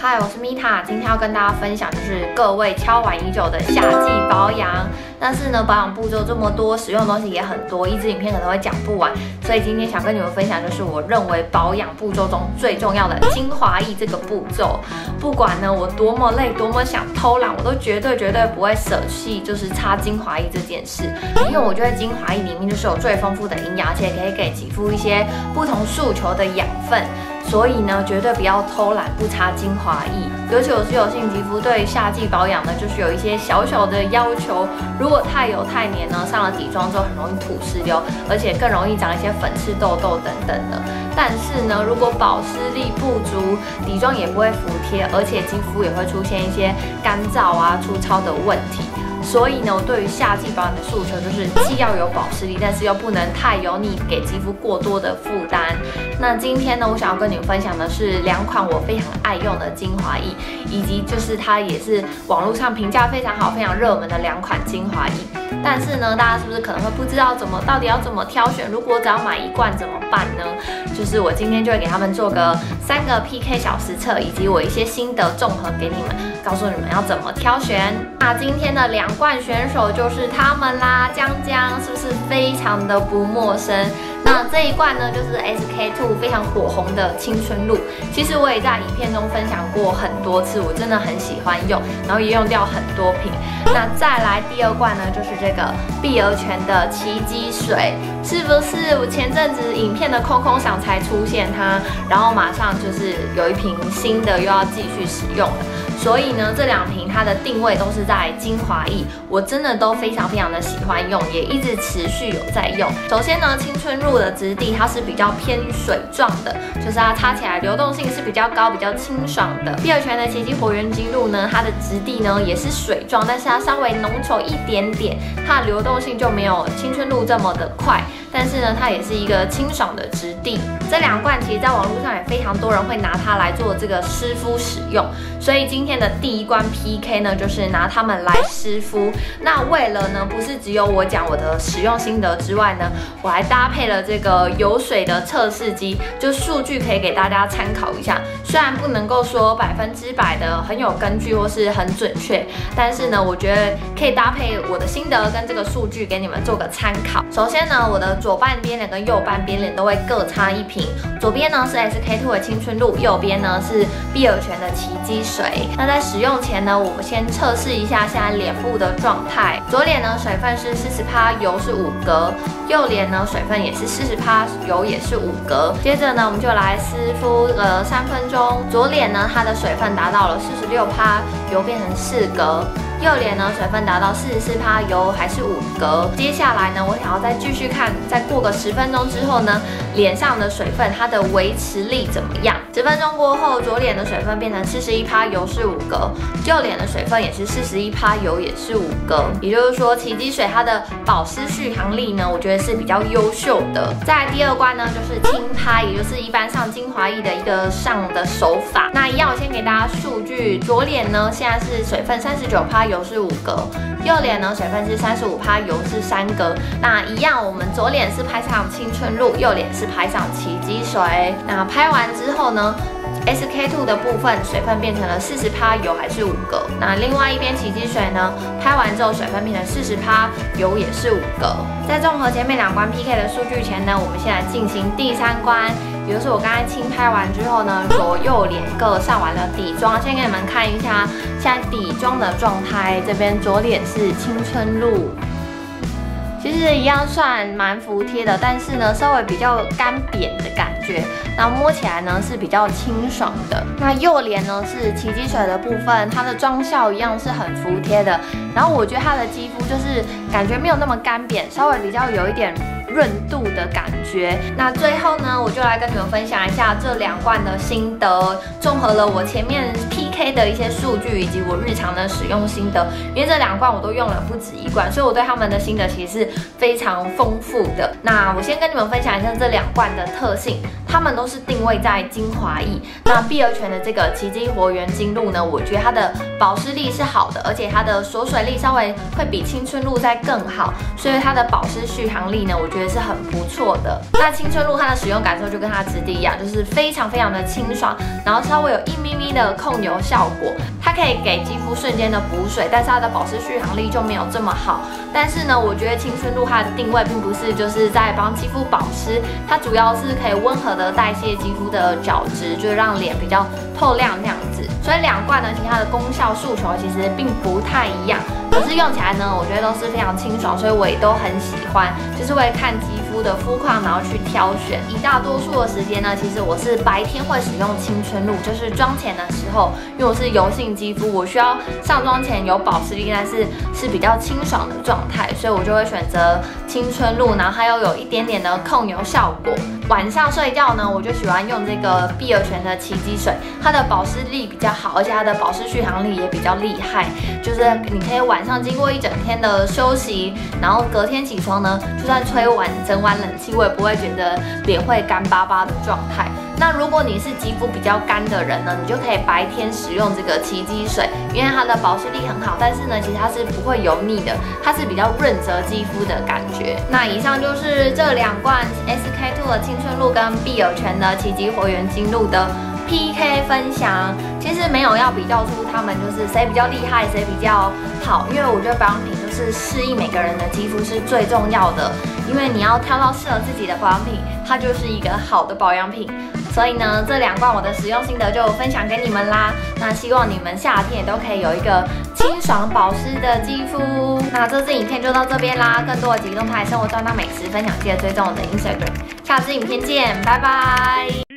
嗨，我是米塔，今天要跟大家分享就是各位敲碗已久的夏季保养。但是呢，保养步骤这么多，使用的东西也很多，一支影片可能会讲不完。所以今天想跟你们分享，就是我认为保养步骤中最重要的精华液这个步骤。不管呢我多么累，多么想偷懒，我都绝对绝对不会舍弃就是擦精华液这件事。因为我觉得精华液里面就是有最丰富的营养，而且可以给肌肤一些不同诉求的养分。所以呢，绝对不要偷懒不擦精华液。尤其我是油性肌肤，对夏季保养呢，就是有一些小小的要求。如果太油太黏呢，上了底妆之后很容易土石流，而且更容易长一些粉刺、痘痘等等的。但是呢，如果保湿力不足，底妆也不会服帖，而且肌肤也会出现一些干燥啊、粗糙的问题。所以呢，我对于夏季保养的诉求就是既要有保湿力，但是又不能太油腻，给肌肤过多的负担。那今天呢，我想要跟你们分享的是两款我非常爱用的精华液，以及就是它也是网络上评价非常好、非常热门的两款精华液。但是呢，大家是不是可能会不知道怎么到底要怎么挑选？如果只要买一罐怎么办呢？就是我今天就会给他们做个三个 PK 小实测，以及我一些心得综合给你们，告诉你们要怎么挑选。那今天的两冠选手就是他们啦，江江是不是非常的不陌生？那这一罐呢，就是 SK two 非常火红的青春露。其实我也在影片中分享过很多次，我真的很喜欢用，然后也用掉很多瓶。那再来第二罐呢，就是这个碧欧泉的奇迹水，是不是？我前阵子影片的空空想才出现它，然后马上就是有一瓶新的又要继续使用了。所以呢，这两瓶它的定位都是在精华液，我真的都非常非常的喜欢用，也一直持续有在用。首先呢，青春露的质地它是比较偏水状的，就是它擦起来流动性是比较高、比较清爽的。碧尔泉的奇迹活源肌露呢，它的质地呢也是水状，但是它稍微浓稠一点点，它的流动性就没有青春露这么的快。但是呢，它也是一个清爽的质地。这两罐其实在网络上也非常多人会拿它来做这个湿敷使用，所以今天的第一关 PK 呢，就是拿它们来湿敷。那为了呢，不是只有我讲我的使用心得之外呢，我还搭配了这个有水的测试机，就数据可以给大家参考一下。虽然不能够说百分之百的很有根据或是很准确，但是呢，我觉得可以搭配我的心得跟这个数据给你们做个参考。首先呢，我的左半边脸跟右半边脸都会各擦一瓶，左边呢是 SK two 的青春露，右边呢是碧尔泉的奇迹水。那在使用前呢，我们先测试一下现在脸部的状态。左脸呢水分是四十趴，油是五格；右脸呢水分也是四十趴，油也是五格。接着呢，我们就来湿敷个三分钟。左脸呢，它的水分达到了四十六趴，油变成四格。右脸呢，水分达到四十四帕，油还是五格。接下来呢，我想要再继续看，再过个十分钟之后呢，脸上的水分它的维持力怎么样？十分钟过后，左脸的水分变成四十一趴，油是五格；右脸的水分也是四十一趴，油也是五格。也就是说，奇迹水它的保湿续航力呢，我觉得是比较优秀的。在第二关呢，就是轻拍，也就是一般上精华液的一个上的手法。那一样，我先给大家数据，左脸呢现在是水分三十九趴。油是五格，右脸呢水分是三十五趴，油是三格。那一样，我们左脸是拍上青春露，右脸是拍上奇迹水。那拍完之后呢，SK two 的部分水分变成了四十趴，油还是五个。那另外一边奇迹水呢，拍完之后水分变成四十趴，油也是五个。在综合前面两关 PK 的数据前呢，我们现在进行第三关。比如说我刚才轻拍完之后呢，左右脸各上完了底妆，先给你们看一下现在底妆的状态。这边左脸是青春露，其实一样算蛮服帖的，但是呢稍微比较干扁的感觉。那摸起来呢是比较清爽的。那右脸呢是奇迹水的部分，它的妆效一样是很服帖的。然后我觉得它的肌肤就是感觉没有那么干扁，稍微比较有一点。润度的感觉。那最后呢，我就来跟你们分享一下这两罐的心得，综合了我前面的一些数据以及我日常的使用心得。因为这两罐我都用了不止一罐，所以我对他们的心得其实是非常丰富的。那我先跟你们分享一下这两罐的特性。它们都是定位在精华液。那碧螺泉的这个奇迹活源精露呢，我觉得它的保湿力是好的，而且它的锁水力稍微会比青春露再更好，所以它的保湿续航力呢，我觉得是很不错的。那青春露它的使用感受就跟它质地一样，就是非常非常的清爽，然后稍微有一咪咪的控油效果，它可以给肌肤瞬间的补水，但是它的保湿续航力就没有这么好。但是呢，我觉得青春露它的定位并不是就是在帮肌肤保湿，它主要是可以温和的代谢肌肤的角质，就是让脸比较透亮那样子。所以两罐呢，其实它的功效诉求其实并不太一样，可是用起来呢，我觉得都是非常清爽，所以我也都很喜欢，就是为了看肌肤肤的肤况，然后去挑选。一大多数的时间呢，其实我是白天会使用青春露，就是妆前的时候，因为我是油性肌肤，我需要上妆前有保湿力，但是是比较清爽的状态，所以我就会选择青春露，然后它又有一点点的控油效果。晚上睡觉呢，我就喜欢用这个碧尔泉的奇迹水，它的保湿力比较好，而且它的保湿续航力也比较厉害。就是你可以晚上经过一整天的休息，然后隔天起床呢，就算吹完整晚冷气，我也不会觉得脸会干巴巴的状态。那如果你是肌肤比较干的人呢，你就可以白天使用这个奇迹水，因为它的保湿力很好，但是呢，其实它是不会油腻的，它是比较润泽肌肤的感觉。那以上就是这两罐 SK two 的青春露跟碧螺泉的奇迹活源精露的 PK 分享。其实没有要比较出他们就是谁比较厉害，谁比较好，因为我觉得保养品就是适应每个人的肌肤是最重要的，因为你要挑到适合自己的保养品，它就是一个好的保养品。所以呢，这两罐我的使用心得就分享给你们啦。那希望你们夏天也都可以有一个清爽保湿的肌肤。那这支影片就到这边啦，更多的极动态生活状态美食分享，记得追踪我的 Instagram。下支影片见，拜拜。